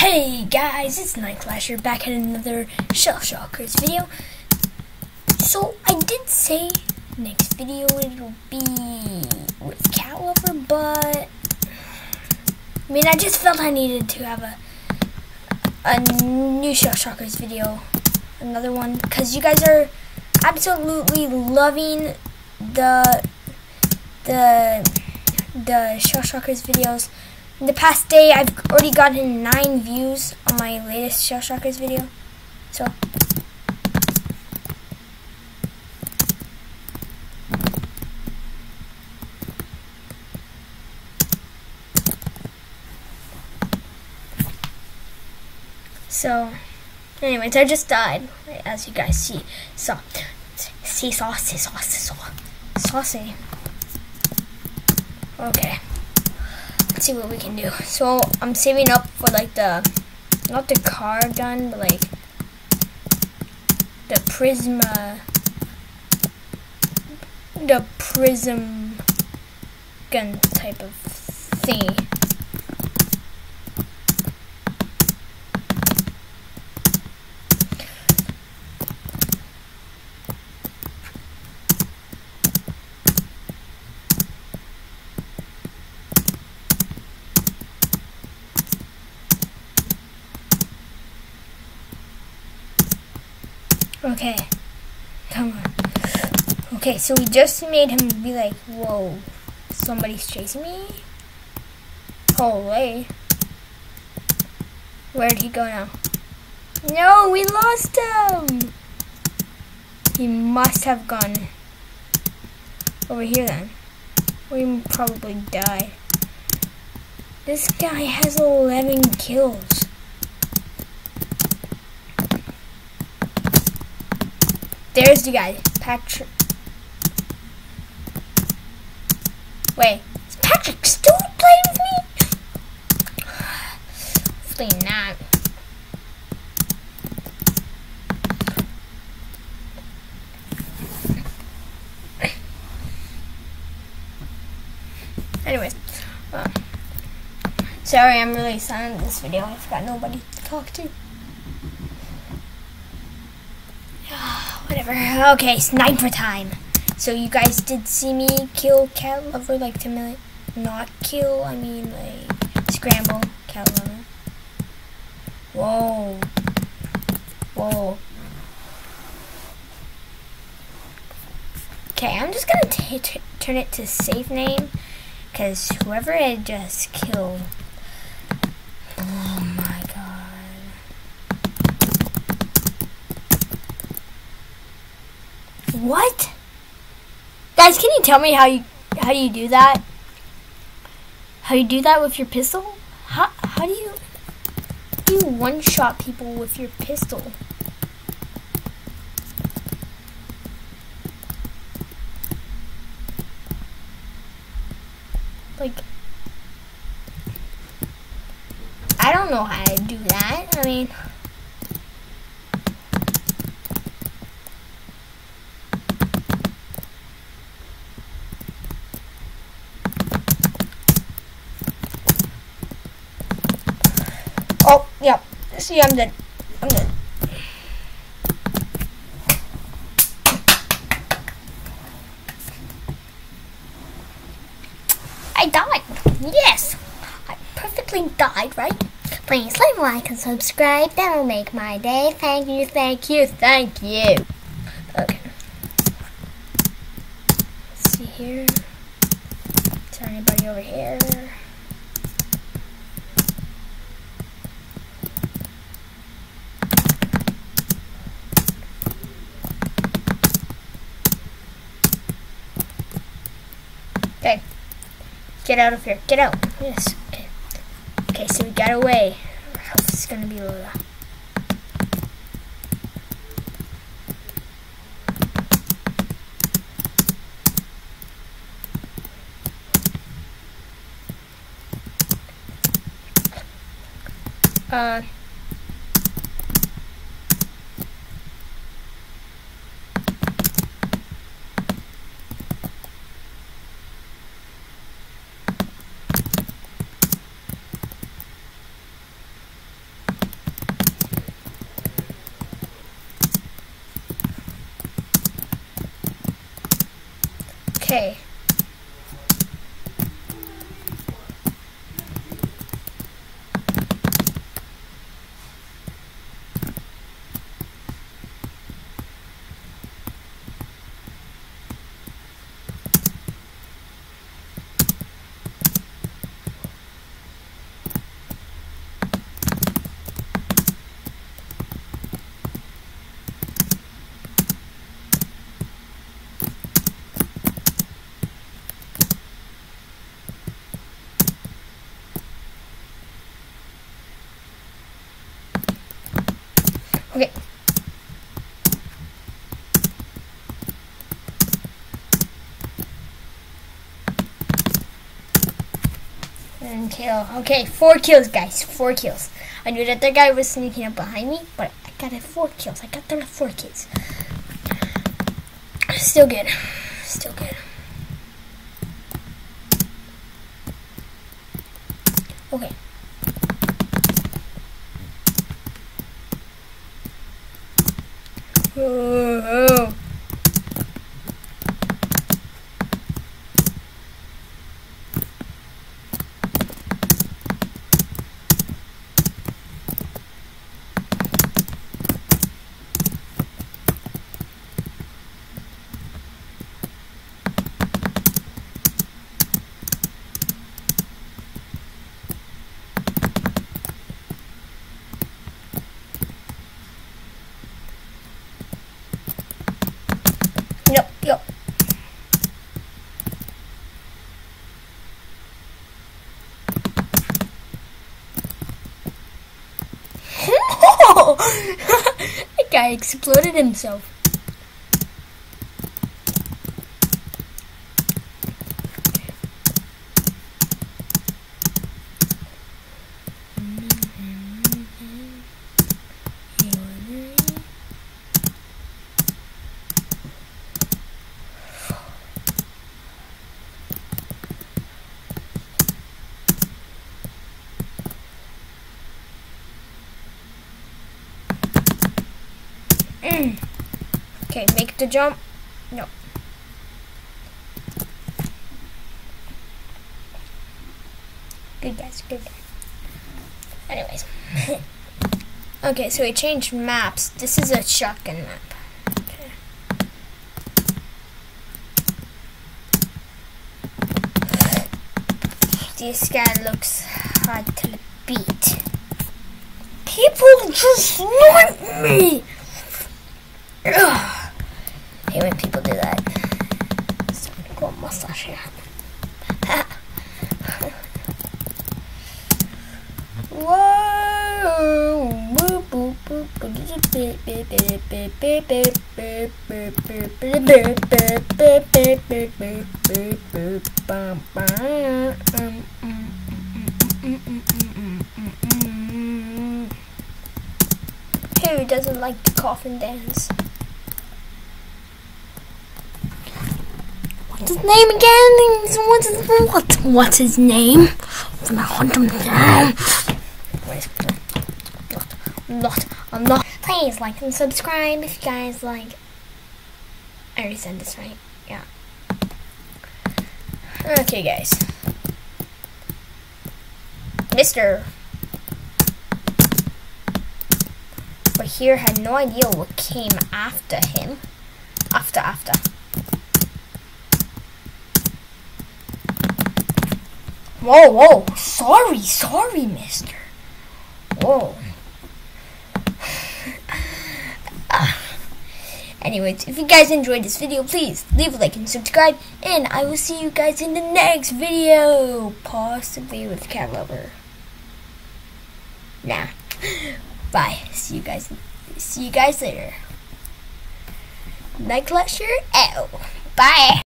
Hey guys, it's Nightclasher back at another Shell Shockers video. So I did say next video it'll be with Cat Lover, but I mean I just felt I needed to have a a new Shell Shockers video, another one, because you guys are absolutely loving the the the Shell Shockers videos. In the past day, I've already gotten 9 views on my latest Shell Shockers video. So, So, anyways, I just died, as you guys see. So, see sauce, see sauce, see sauce, saucy. Okay. Let's see what we can do. So, I'm saving up for like the, not the car gun, but like the Prisma, the Prism gun type of thing. Okay. Come on. Okay, so we just made him be like, whoa, somebody's chasing me? Oh, Holy. Where'd he go now? No, we lost him! He must have gone over here then. We probably die. This guy has 11 kills. There's the guy, Patrick. Wait, is Patrick still playing with me? Hopefully not. Anyways, well, sorry I'm really silent in this video. I've got nobody to talk to. Whatever. Okay, sniper time. So you guys did see me kill cat lover like to. Not kill, I mean like scramble cat lover. Whoa. Whoa. Okay, I'm just gonna turn it to safe name because whoever I just killed. Oh my What? Guys, can you tell me how you how do you do that? How you do that with your pistol? How how do you do one shot people with your pistol? Like I don't know how to do that. I mean See, I'm dead. I'm dead. I died. Yes. I perfectly died, right? Please leave a like and subscribe. That'll make my day. Thank you, thank you, thank you. Okay. Let's see here. Is there anybody over here? Okay. Get out of here. Get out. Yes. Okay. Okay, so we got away. Our health is gonna be low. Uh Okay. Okay. And kill. Okay, four kills, guys. Four kills. I knew that the guy was sneaking up behind me, but I got four kills. I got them four kills. Still good. Still good. Okay. Uh, that guy exploded himself. Mm. Okay, make the jump. No. Good guys, good guys. Anyways. okay, so we changed maps. This is a shotgun map. Okay. This guy looks hard to beat. People just want me! Ugh. I hate when people do that. So I'm gonna go mustache here. Whoa! Boop, boop, boop, boop, beep, beep, beep, beep, beep, beep, What's his name again? What's his, what, what's his name? I'm gonna hunt him down. Not, I'm not. Please like and subscribe if you guys like. I already said this right. Yeah. Okay, guys. Mister. But here had no idea what came after him. After, after. Whoa, whoa. Sorry, sorry, mister. Whoa. Anyways, if you guys enjoyed this video, please leave a like and subscribe. And I will see you guys in the next video. Possibly with Cat Lover. Nah. Bye. See you guys. See you guys later. Nightclasher out. Oh. Bye.